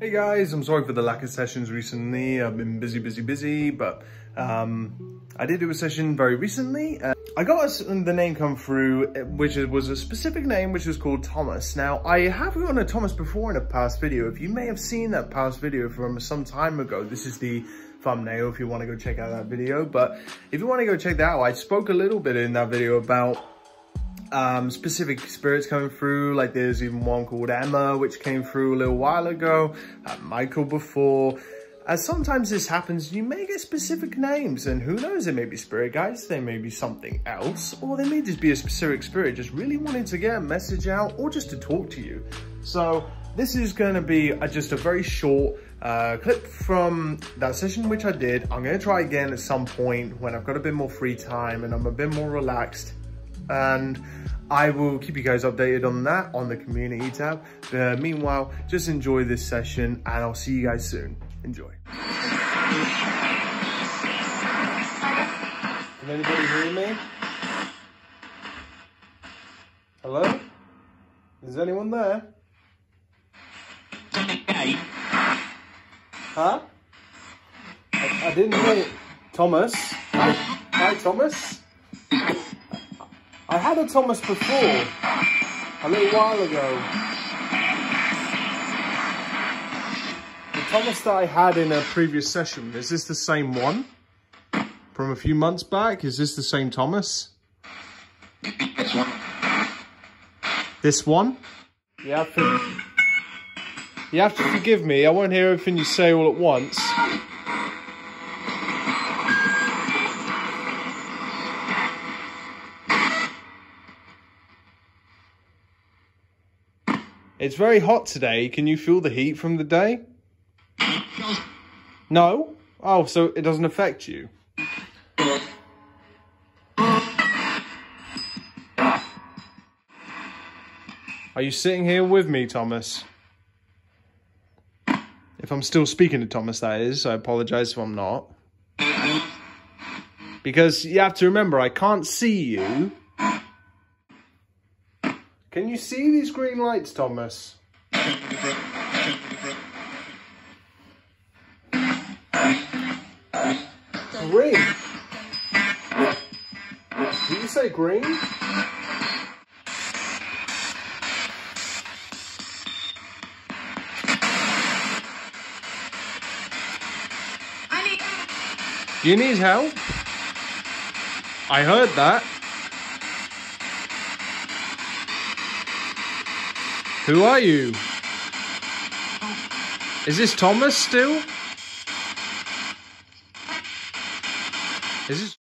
Hey guys, I'm sorry for the lack of sessions recently. I've been busy, busy, busy, but um, I did do a session very recently. Uh, I got the name come through, which was a specific name, which was called Thomas. Now, I have gotten a Thomas before in a past video. If you may have seen that past video from some time ago, this is the thumbnail if you want to go check out that video. But if you want to go check that out, I spoke a little bit in that video about um, specific spirits coming through. Like there's even one called Emma, which came through a little while ago. Uh, Michael before. As sometimes this happens, you may get specific names and who knows, it may be spirit guides, they may be something else, or they may just be a specific spirit just really wanting to get a message out or just to talk to you. So this is going to be a, just a very short uh, clip from that session which I did. I'm going to try again at some point when I've got a bit more free time and I'm a bit more relaxed and I will keep you guys updated on that on the community tab. Uh, meanwhile, just enjoy this session and I'll see you guys soon. Enjoy. Can anybody hear me? Hello? Is anyone there? Huh? I, I didn't hear Thomas. Hi, Hi Thomas. I had a Thomas before, a little while ago. The Thomas that I had in a previous session, is this the same one? From a few months back? Is this the same Thomas? This one. This one? You have to, you have to forgive me. I won't hear everything you say all at once. It's very hot today. Can you feel the heat from the day? No? Oh, so it doesn't affect you? Are you sitting here with me, Thomas? If I'm still speaking to Thomas, that is. I apologize if I'm not. Because you have to remember, I can't see you. Can you see these green lights, Thomas? Green. Did you say green? You need help? I heard that. Who are you? Is this Thomas still? Is this...